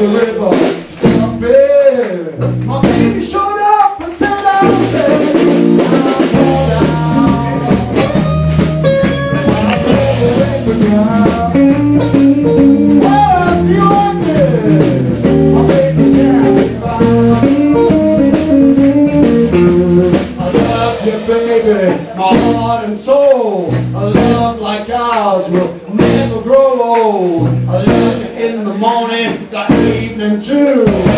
the river. my heart and soul. A love like ours will never grow old. A love in the morning, the evening too.